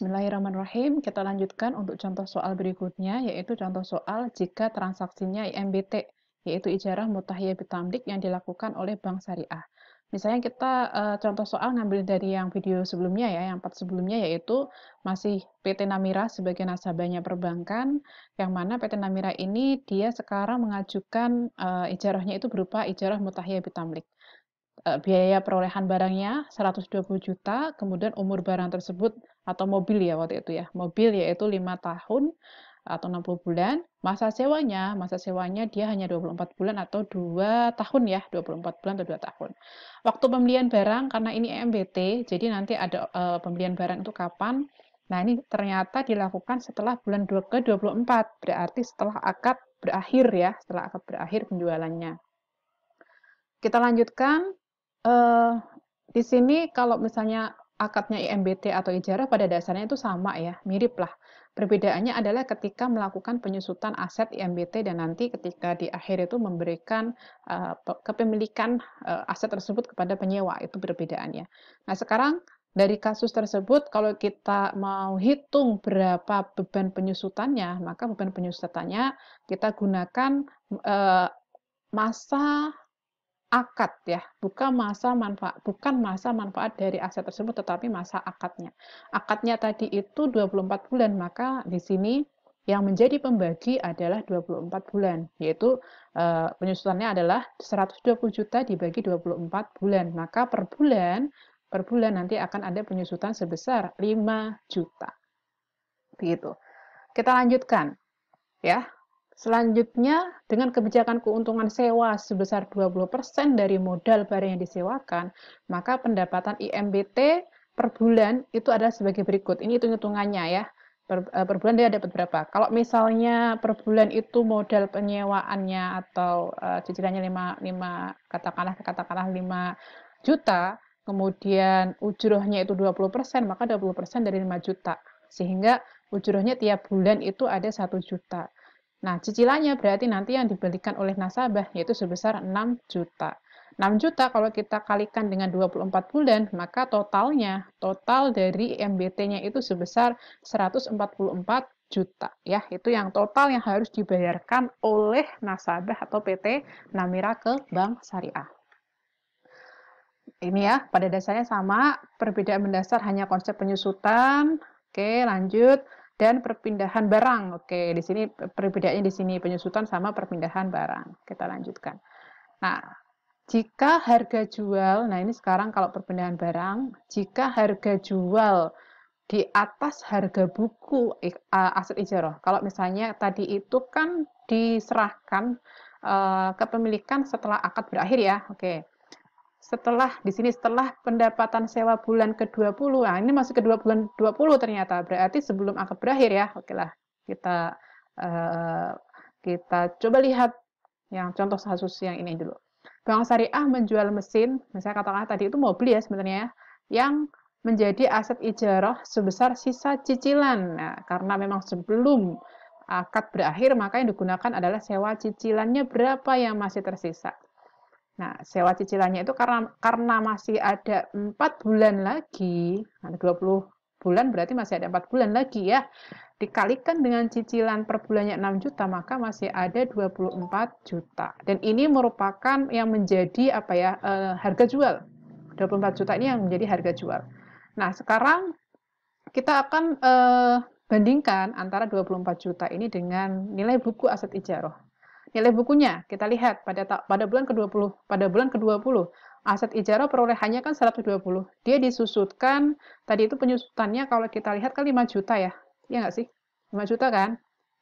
Bismillahirrahmanirrahim. Kita lanjutkan untuk contoh soal berikutnya, yaitu contoh soal jika transaksinya IMBT, yaitu ijarah mutahiyah bitamlik yang dilakukan oleh bank syariah. Misalnya kita uh, contoh soal ngambil dari yang video sebelumnya ya, yang empat sebelumnya yaitu masih PT Namira sebagai nasabahnya perbankan, yang mana PT Namira ini dia sekarang mengajukan uh, ijarahnya itu berupa ijarah mutahiyah bitamlik. Eh, biaya perolehan barangnya 120 juta, kemudian umur barang tersebut atau mobil ya waktu itu ya, mobil yaitu 5 tahun atau 60 bulan, masa sewanya, masa sewanya dia hanya 24 bulan atau 2 tahun ya, 24 bulan atau 2 tahun. Waktu pembelian barang, karena ini MBT, jadi nanti ada uh, pembelian barang itu kapan, Nah, ini ternyata dilakukan setelah bulan ke-24, berarti setelah akad berakhir ya, setelah akad berakhir penjualannya. Kita lanjutkan, Uh, di sini kalau misalnya akadnya IMBT atau ijarah pada dasarnya itu sama ya, mirip lah. Perbedaannya adalah ketika melakukan penyusutan aset IMBT dan nanti ketika di akhir itu memberikan uh, kepemilikan uh, aset tersebut kepada penyewa, itu perbedaannya. Nah, sekarang dari kasus tersebut kalau kita mau hitung berapa beban penyusutannya, maka beban penyusutannya kita gunakan masa akad ya, bukan masa manfaat, bukan masa manfaat dari aset tersebut tetapi masa akadnya. Akadnya tadi itu 24 bulan, maka di sini yang menjadi pembagi adalah 24 bulan, yaitu e, penyusutannya adalah 120 juta dibagi 24 bulan. Maka per bulan, per bulan nanti akan ada penyusutan sebesar 5 juta. Begitu. Kita lanjutkan. Ya, Selanjutnya, dengan kebijakan keuntungan sewa sebesar 20% dari modal barang yang disewakan, maka pendapatan IMBT per bulan itu adalah sebagai berikut. Ini hitung-hitungannya ya. Per, eh, per bulan dia dapat berapa? Kalau misalnya per bulan itu modal penyewaannya atau uh, cicilannya 5, 5 katakanlah katakanlah 5 juta, kemudian ujrohnya itu 20%, maka 20% dari 5 juta. Sehingga ujrohnya tiap bulan itu ada 1 juta. Nah, cicilannya berarti nanti yang diberikan oleh nasabah yaitu sebesar 6 juta. 6 juta kalau kita kalikan dengan 24 bulan, maka totalnya, total dari MBT-nya itu sebesar 144 juta. Ya, itu yang total yang harus dibayarkan oleh nasabah atau PT Namira ke Bank Syariah. Ini ya, pada dasarnya sama, perbedaan mendasar hanya konsep penyusutan. Oke, lanjut dan perpindahan barang. Oke, di sini perbedaannya di sini penyusutan sama perpindahan barang. Kita lanjutkan. Nah, jika harga jual, nah ini sekarang kalau perpindahan barang, jika harga jual di atas harga buku aset ijarah. Kalau misalnya tadi itu kan diserahkan uh, kepemilikan setelah akad berakhir ya. Oke setelah di sini setelah pendapatan sewa bulan ke-20. Nah, ini masih kedua bulan 20 ternyata. Berarti sebelum akad berakhir ya. Oke lah, kita uh, kita coba lihat yang contoh kasus yang ini dulu. Bank Syariah menjual mesin, misalnya katakan tadi itu mobil ya sebenarnya ya, yang menjadi aset ijarah sebesar sisa cicilan. Nah, karena memang sebelum akad berakhir, maka yang digunakan adalah sewa cicilannya berapa yang masih tersisa. Nah, sewa cicilannya itu karena karena masih ada empat bulan lagi, ada 20 bulan berarti masih ada empat bulan lagi ya. Dikalikan dengan cicilan per bulannya 6 juta, maka masih ada 24 juta. Dan ini merupakan yang menjadi apa ya, eh, harga jual. 24 juta ini yang menjadi harga jual. Nah, sekarang kita akan eh, bandingkan antara 24 juta ini dengan nilai buku aset ijarah. Nilai bukunya kita lihat pada pada bulan ke-20, pada bulan ke-20 aset ijarah perolehannya kan 120. Dia disusutkan tadi itu penyusutannya kalau kita lihat kan 5 juta ya. Iya nggak sih? 5 juta kan?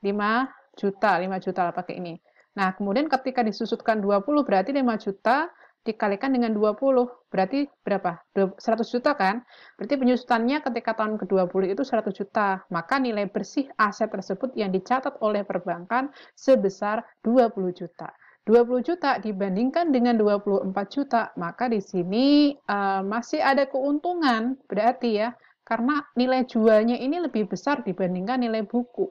5 juta, 5 juta lah pakai ini. Nah, kemudian ketika disusutkan 20 berarti 5 juta dikalikan dengan 20, berarti berapa? 100 juta kan? Berarti penyusutannya ketika tahun ke-20 itu 100 juta. Maka nilai bersih aset tersebut yang dicatat oleh perbankan sebesar 20 juta. 20 juta dibandingkan dengan 24 juta, maka di sini uh, masih ada keuntungan, berarti ya, karena nilai jualnya ini lebih besar dibandingkan nilai buku.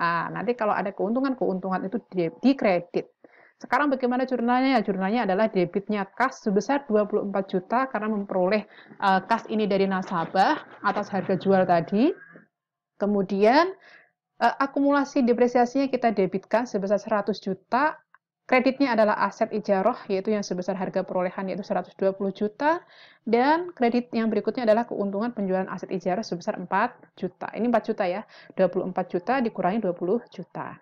Nah, nanti kalau ada keuntungan, keuntungan itu dikredit. Sekarang bagaimana jurnalnya? Jurnalnya adalah debitnya kas sebesar 24 juta karena memperoleh uh, kas ini dari nasabah atas harga jual tadi. Kemudian uh, akumulasi depresiasinya kita debitkan sebesar 100 juta, kreditnya adalah aset ijarah yaitu yang sebesar harga perolehan yaitu 120 juta dan kredit yang berikutnya adalah keuntungan penjualan aset ijarah sebesar 4 juta. Ini 4 juta ya. 24 juta dikurangi 20 juta.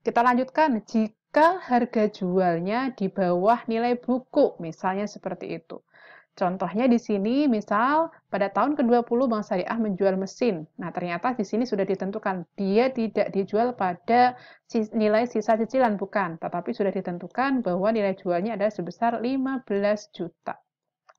Kita lanjutkan jika harga jualnya di bawah nilai buku, misalnya seperti itu. Contohnya di sini, misal pada tahun ke-20 Bank Syariah menjual mesin. Nah, ternyata di sini sudah ditentukan dia tidak dijual pada nilai sisa cicilan, bukan. Tetapi sudah ditentukan bahwa nilai jualnya adalah sebesar 15 juta.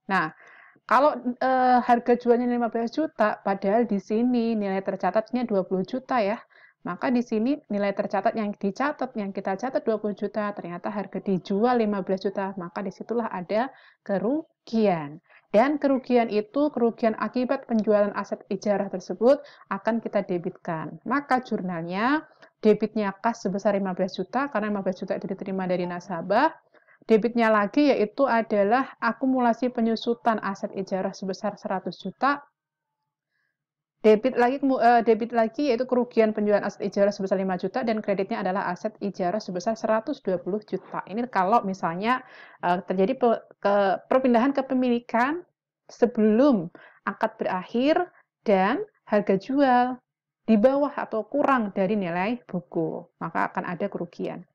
Nah, kalau e, harga jualnya 15 juta, padahal di sini nilai tercatatnya 20 juta ya. Maka di sini nilai tercatat yang dicatat, yang kita catat 20 juta, ternyata harga dijual 15 juta, maka di situlah ada kerugian. Dan kerugian itu, kerugian akibat penjualan aset ijarah tersebut akan kita debitkan. Maka jurnalnya, debitnya kas sebesar 15 juta, karena 15 juta itu diterima dari nasabah. Debitnya lagi yaitu adalah akumulasi penyusutan aset ijarah sebesar 100 juta, Debit lagi uh, debit lagi yaitu kerugian penjualan aset ijarah sebesar 5 juta dan kreditnya adalah aset ijarah sebesar 120 juta. Ini kalau misalnya uh, terjadi pe, ke, perpindahan kepemilikan sebelum akad berakhir dan harga jual di bawah atau kurang dari nilai buku, maka akan ada kerugian.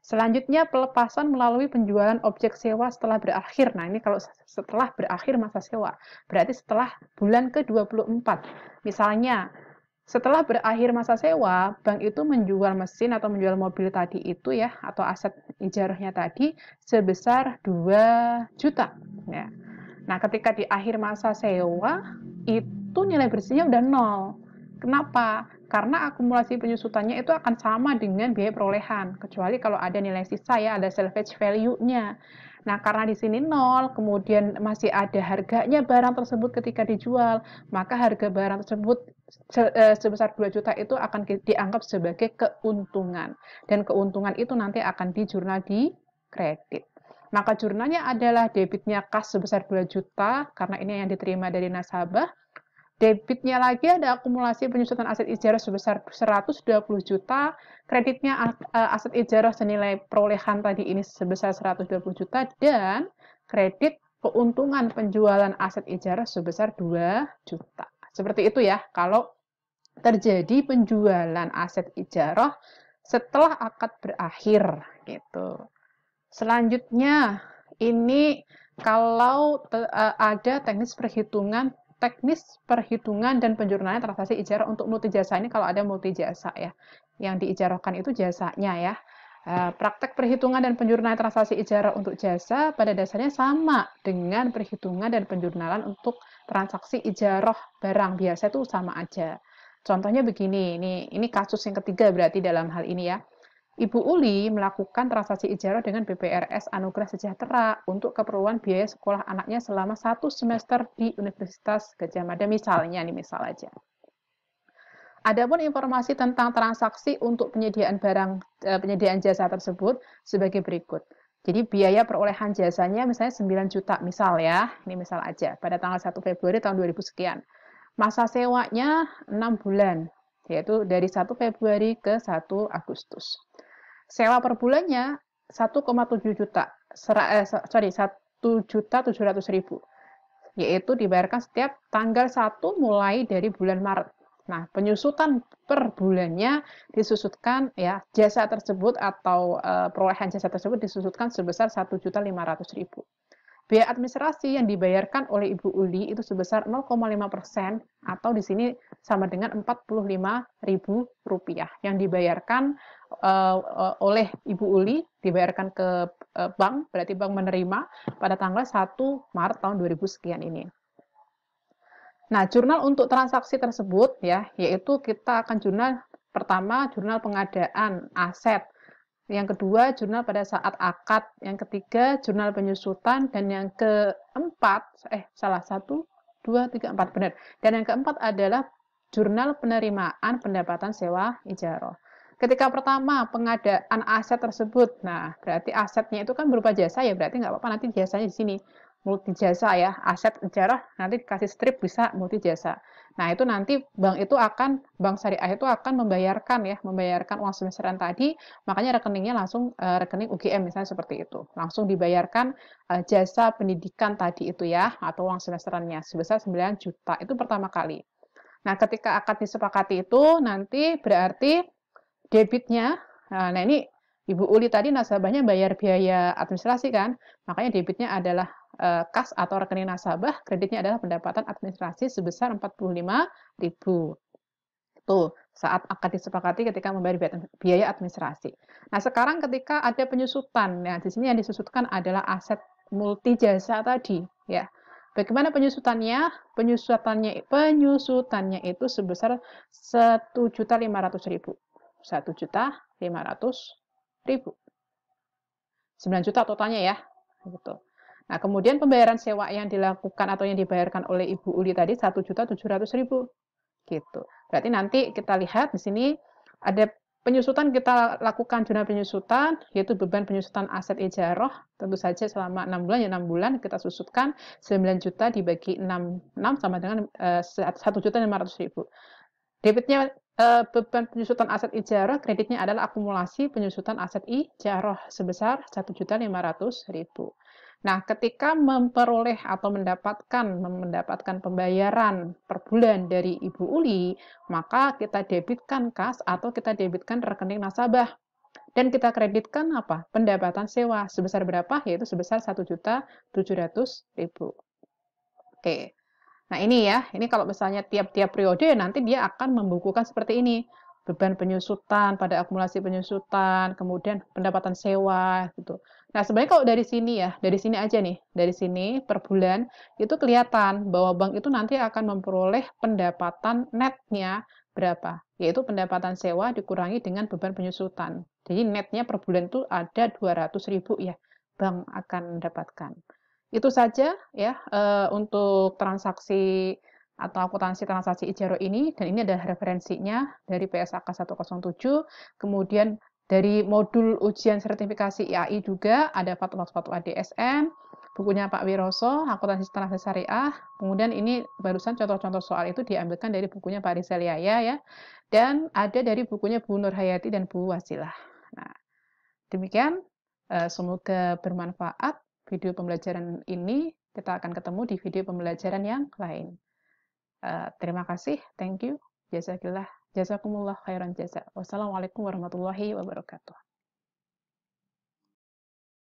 Selanjutnya pelepasan melalui penjualan objek sewa setelah berakhir. Nah, ini kalau setelah berakhir masa sewa, berarti setelah bulan ke-24. Misalnya, setelah berakhir masa sewa, bank itu menjual mesin atau menjual mobil tadi itu ya, atau aset ijarahnya tadi sebesar 2 juta. Ya. Nah, ketika di akhir masa sewa, itu nilai bersihnya udah nol. Kenapa? Karena akumulasi penyusutannya itu akan sama dengan biaya perolehan, kecuali kalau ada nilai sisa ya, ada salvage value-nya. Nah, karena di sini nol, kemudian masih ada harganya barang tersebut ketika dijual, maka harga barang tersebut eh, sebesar 2 juta itu akan dianggap sebagai keuntungan. Dan keuntungan itu nanti akan dijurnal di kredit. Maka jurnalnya adalah debitnya kas sebesar 2 juta, karena ini yang diterima dari nasabah, Debitnya lagi ada akumulasi penyusutan aset ijarah sebesar 120 juta, kreditnya eh, aset ijarah senilai perolehan tadi ini sebesar 120 juta, dan kredit keuntungan penjualan aset ijarah sebesar 2 juta. Seperti itu ya, kalau terjadi penjualan aset ijarah setelah akad berakhir gitu. Selanjutnya ini kalau eh, ada teknis perhitungan teknis perhitungan dan penjurnalan transaksi ijarah untuk multi jasa ini kalau ada multi jasa ya. Yang diijarahkan itu jasanya ya. Eh, praktek perhitungan dan penjurnalan transaksi ijarah untuk jasa pada dasarnya sama dengan perhitungan dan penjurnalan untuk transaksi ijarah barang biasa itu sama aja. Contohnya begini, ini ini kasus yang ketiga berarti dalam hal ini ya. Ibu Uli melakukan transaksi ijarah dengan BPRS Anugerah Sejahtera untuk keperluan biaya sekolah anaknya selama satu semester di Universitas Gajah Mada, misalnya, nih misal aja. Adapun informasi tentang transaksi untuk penyediaan barang, eh, penyediaan jasa tersebut sebagai berikut. Jadi biaya perolehan jasanya misalnya 9 juta, misal ya, ini misal aja, pada tanggal 1 Februari tahun 2000 sekian. Masa sewanya 6 bulan, yaitu dari 1 Februari ke 1 Agustus sewa per bulannya 1,7 juta, Sera, eh, sorry 1 juta 700 ribu, yaitu dibayarkan setiap tanggal 1 mulai dari bulan Maret. Nah, penyusutan per bulannya disusutkan ya jasa tersebut atau uh, perolehan jasa tersebut disusutkan sebesar 1.500.000. Biaya administrasi yang dibayarkan oleh Ibu Uli itu sebesar 0,5 persen atau di sini sama dengan Rp45.000 yang dibayarkan uh, oleh Ibu Uli, dibayarkan ke uh, bank, berarti bank menerima pada tanggal 1 Maret tahun 2000 sekian ini. Nah, jurnal untuk transaksi tersebut ya, yaitu kita akan jurnal pertama jurnal pengadaan aset yang kedua jurnal pada saat akad, yang ketiga jurnal penyusutan, dan yang keempat, eh salah satu, dua, tiga, empat, benar. Dan yang keempat adalah jurnal penerimaan pendapatan sewa ijarah. Ketika pertama pengadaan aset tersebut, nah berarti asetnya itu kan berupa jasa ya, berarti nggak apa-apa nanti jasanya di sini multi jasa ya, aset ijarah nanti dikasih strip bisa multi jasa. Nah, itu nanti bank itu akan bank syariah itu akan membayarkan ya, membayarkan uang semesteran tadi, makanya rekeningnya langsung uh, rekening UGM misalnya seperti itu. Langsung dibayarkan uh, jasa pendidikan tadi itu ya atau uang semesterannya sebesar 9 juta. Itu pertama kali. Nah, ketika akad disepakati itu nanti berarti debitnya nah, nah ini Ibu Uli tadi nasabahnya bayar biaya administrasi kan, makanya debitnya adalah uh, kas atau rekening nasabah, kreditnya adalah pendapatan administrasi sebesar 45.000. Tuh, saat akad disepakati ketika membayar biaya administrasi. Nah, sekarang ketika ada penyusutan, ya di sini yang disusutkan adalah aset multi jasa tadi, ya. Bagaimana penyusutannya? Penyusutannya penyusutannya itu sebesar 1.500.000. 1.500.000. 9 juta totalnya ya. Gitu. Nah, kemudian pembayaran sewa yang dilakukan atau yang dibayarkan oleh Ibu Uli tadi 1.700.000 gitu. Berarti nanti kita lihat di sini ada penyusutan kita lakukan jurnal penyusutan yaitu beban penyusutan aset ijarah tentu saja selama 6 bulan ya 6 bulan kita susutkan 9 juta dibagi 6 6 sama dengan eh, 1 juta 500 ribu debitnya beban penyusutan aset ijarah kreditnya adalah akumulasi penyusutan aset ijarah sebesar 1 juta 500 ribu Nah, ketika memperoleh atau mendapatkan mendapatkan pembayaran per bulan dari Ibu Uli, maka kita debitkan kas atau kita debitkan rekening nasabah. Dan kita kreditkan apa? Pendapatan sewa sebesar berapa? Yaitu sebesar 1.700.000. Oke. Nah, ini ya. Ini kalau misalnya tiap-tiap periode nanti dia akan membukukan seperti ini beban penyusutan, pada akumulasi penyusutan, kemudian pendapatan sewa gitu. Nah, sebenarnya kalau dari sini ya, dari sini aja nih, dari sini per bulan itu kelihatan bahwa bank itu nanti akan memperoleh pendapatan netnya berapa, yaitu pendapatan sewa dikurangi dengan beban penyusutan. Jadi netnya per bulan itu ada 200 ribu ya, bank akan mendapatkan. Itu saja ya uh, untuk transaksi atau akuntansi transaksi Ijaro ini, dan ini adalah referensinya dari PSAK 107, kemudian dari modul ujian sertifikasi IAI juga ada fatwa-fatwa DSN, bukunya Pak Wiroso, akuntansi transaksi syariah, kemudian ini barusan contoh-contoh soal itu diambilkan dari bukunya Pak Rizal Yaya ya, dan ada dari bukunya Bu Nur Hayati dan Bu Wasilah. Nah, demikian, eh, semoga bermanfaat video pembelajaran ini. Kita akan ketemu di video pembelajaran yang lain. Uh, terima kasih, thank you, jazakillah, jazakumullah khairan jaza. Wassalamualaikum warahmatullahi wabarakatuh.